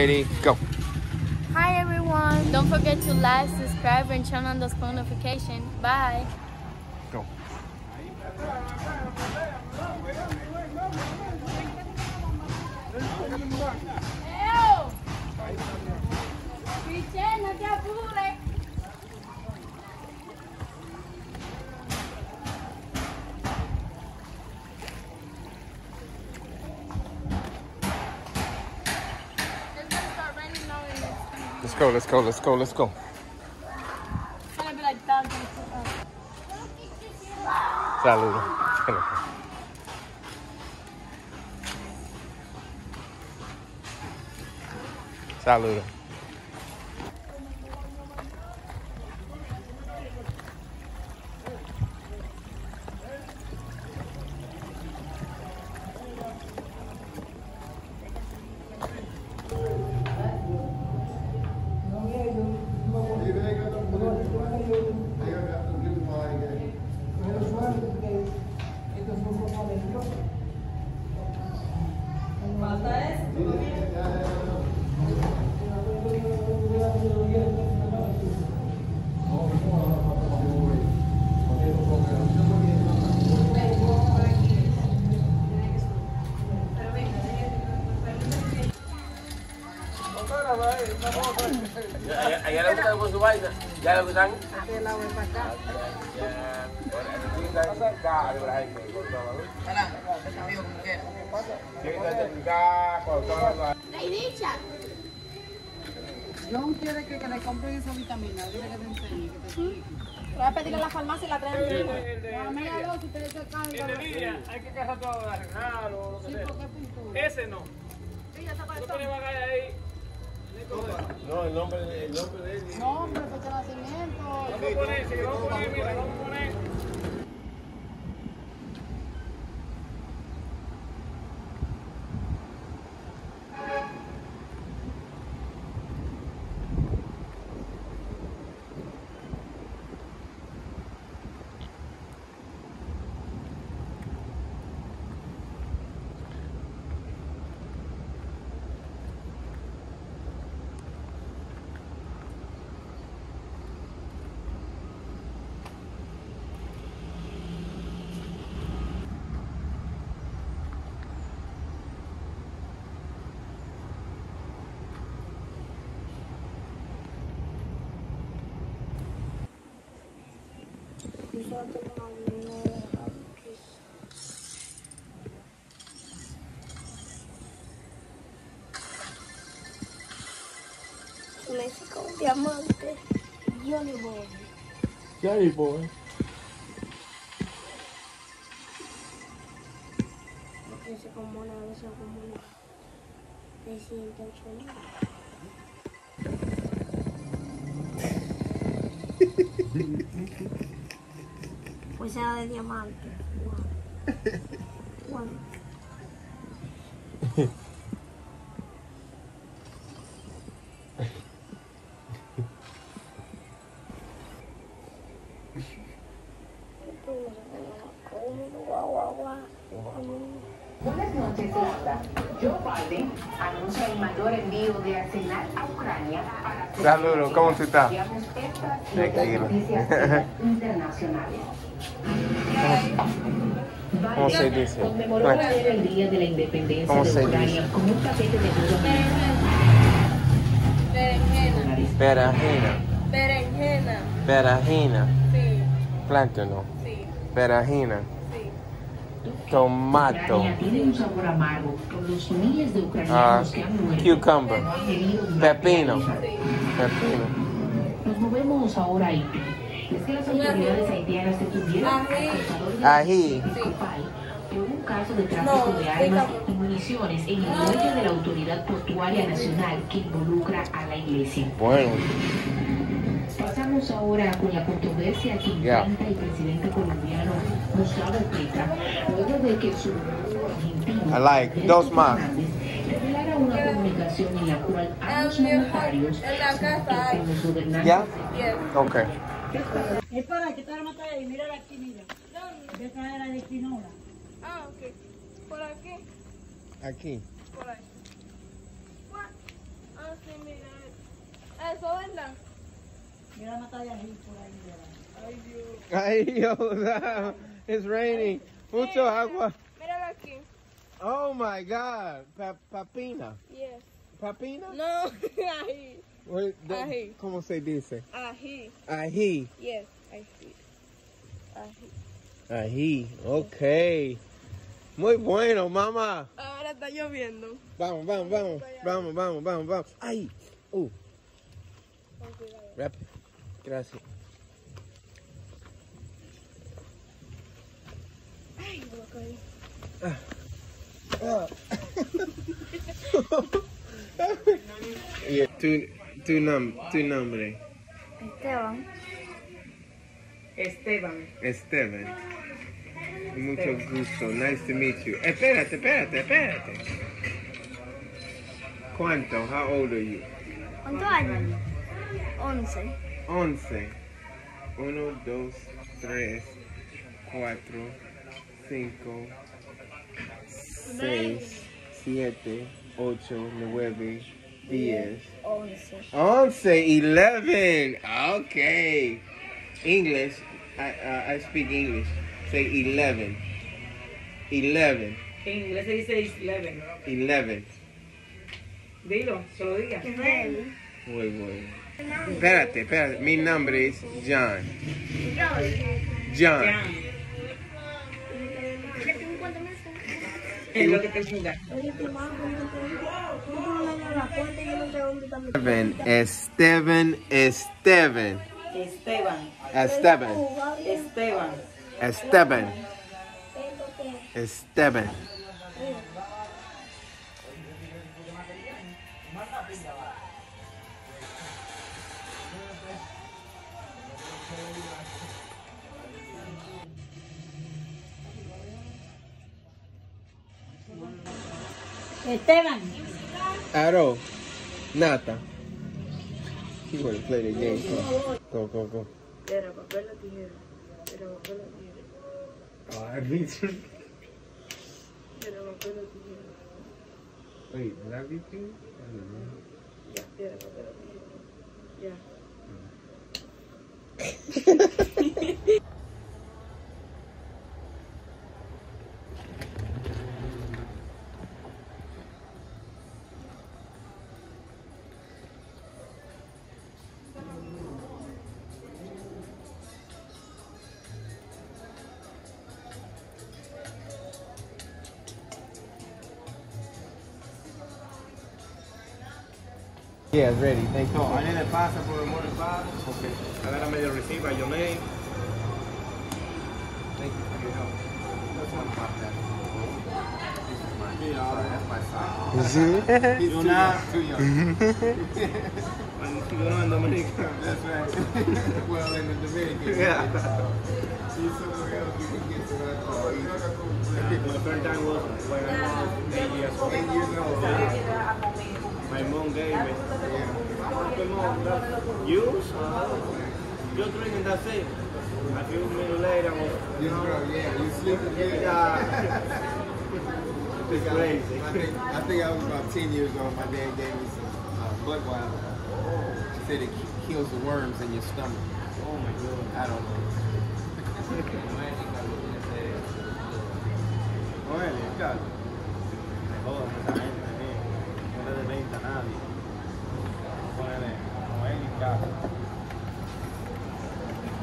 Ready, go. Hi everyone. Don't forget to like, subscribe, and turn on those notifications. Bye. Go. Ew! Let's go, let's go, let's go, let's go. Saludos. Saludos. ya le gustan con su ¿Ya le gustan? la acá. John quiere que, le compren esa vitamina, dile que enseñe, te Voy a a la farmacia y la traen. si El de hay que todo, lo Ese no. No, el nombre, el nombre de él. Nombre, fecha de nacimiento. Vamos a poner, vamos a poner, mira, vamos a poner. Me saca un diamante. Johnny Boy. Johnny Boy. No sé cómo no, no como una. no. Me siento chulito pues sea de diamante. Buenas noches, el mayor envío de arsenal a Ucrania ¿cómo Tranquilo. internacionales. Vamos a dice? el día de la independencia de Ucrania con un paquete de duro. Berenjena. Berenjena. Berenjena. Berenjena. Sí. Plátano. Sí. Berenjena. Sí. Tomato. Tiene un sabor amargo con los miles de ucranianos ah, Cucumber. Pepino. Pepino. Nos movemos ahora ahí es que las autoridades haitianas este detuvieron al portador de por un caso de tráfico de armas y municiones en el muelle de la Autoridad Portuaria Nacional que involucra a la iglesia. Bueno. Pasamos ahora con la controversia que enfrenta el presidente colombiano Gustavo Petro, luego de que su argentino like dos más. revelara una comunicación en la cual ah, ambos mandatarios, los gobernantes, yeah? okay. Es para quitar mata y mirar aquí, mira. ¿Dónde? Esta la de quinola. Ah, ok. ¿Por aquí? Aquí. Por ahí. Ah, sí, mira. Ah, eso, ¿verdad? Mira la matalla ahí, por ahí, mira. Ay, Dios. Ay, Dios. It's raining. Mucho agua. Míralo aquí. Oh, my God. papina. Yes. Papina? No. Ahí. ¿Cómo se dice? Ají. Ají. Yes, I Ají. Ají, ok. Muy bueno, mamá. Ahora está lloviendo. Vamos, vamos, vamos. Vamos, vamos, vamos, vamos. ¡Ay! Uh. Rápido. Gracias. Ay, caí? ah. Ah. Tu nombre. Esteban. Esteban. Esteban. Mucho gusto. Nice to meet you. Espérate, espérate, espérate. ¿Cuánto? ¿How old you? ¿Cuántos 11. 11. 1, 2, 3, 4, 5, 6, 7, 8, 9, 10. 11. 11. Okay. English. I, uh, I speak English. Say 11. 11. En inglés se dice 11. 11. Dilo, solo diga. Muy bueno. Espérate, espérate. Mi nombre es John. John. John. Es lo que te Esteban, Esteban, Esteban. Esteban. Esteban. Esteban. Esteban. Esteban. Esteban. Aro. Nata. He want to play the game. Go, go, go. Era papel o tijera. Era papel o tijera. Ah, Richard. Wait, is that everything? I don't know. Yeah, era Yeah. Yeah, ready. Thank you. No, I need a pasta for the morning pasta. Okay. I Agárrame the receipt by your name. Thank you for your help. That's one pasta. Yeah, Sorry, that's my side. He's too young. Too young. in Dominica. That's right. well, in the Dominican. Yeah. She's somewhere else. You can get to that. Oh, my first time was when I was eight years old. Eight years old. My mom gave me. Yeah. My mom that juice. You're uh, drinking that thing. A few minutes later, I am you know, yeah, you sleep again. Yeah. it's crazy. I, think, I think I was about 10 years old. My dad gave me some uh, Budweiser. Oh. He said it kills the worms in your stomach. Oh my God. I don't know. Olha, cara.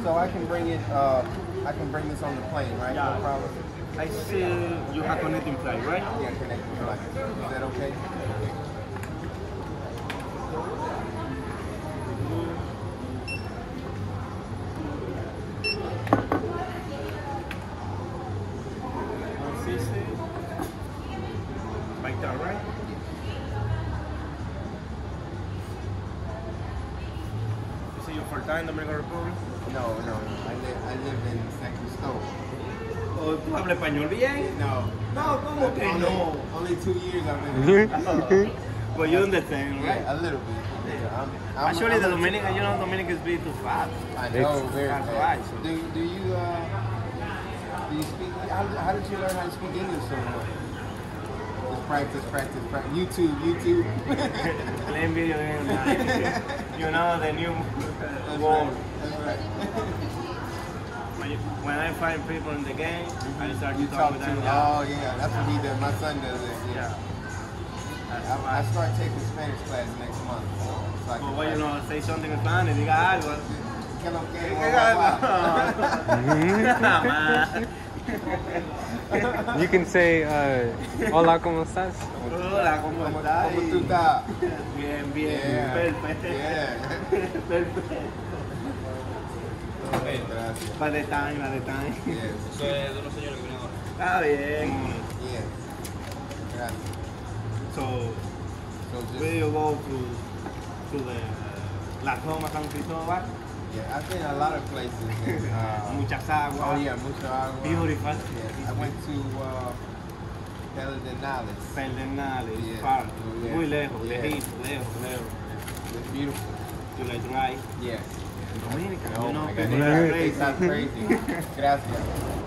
So I can bring it. Uh, I can bring this on the plane, right? Yeah. No problem. I see you have connecting flight, right? Yeah, connecting flight. Is that okay? Right that, right? See you for time, Domingo. habla español bien? No. No, ¿cómo que only, no? Only two years I've been here. but you understand, right? Yeah, a little bit. Yeah, I'm, ah, I'm, Actually, I'm, the Dominican, you know, Dominicans be too fast. I know, very fast. Do, do you, uh, do you speak, how, how did you learn how to speak English so much? Just practice, practice, practice. YouTube, YouTube. Playing video games, you know, the new world. That's right. That's right when, I find people in the game, mm-hmm. I start to you talk, talk to them. Oh yeah, that's what he does. My son does it. Yeah. yeah. I, I, start taking Spanish class next month. So, so well, well you know, say something in Spanish. Diga algo. Que lo que. you can say, uh, Hola, ¿cómo estás? Hola, ¿cómo estás? ¿Cómo tú estás? Bien, bien. Yeah. Perfecto. Yeah. Perfecto. By the time, by the time. es de ah, Yes. So, so just, we go to, to the uh, La Toma San Cristobal. Yeah, I've been a lot of places. And, uh, aguas. Oh yeah, mucha agua. Beautiful. Yeah. I went to uh, Pedernales. Pedernales yeah. Park. Oh, yeah. Muy lejos, yeah. lejos, lejos, lejos. It's beautiful. You like drive? Yes. Dominica. No, you know, no, Gracias.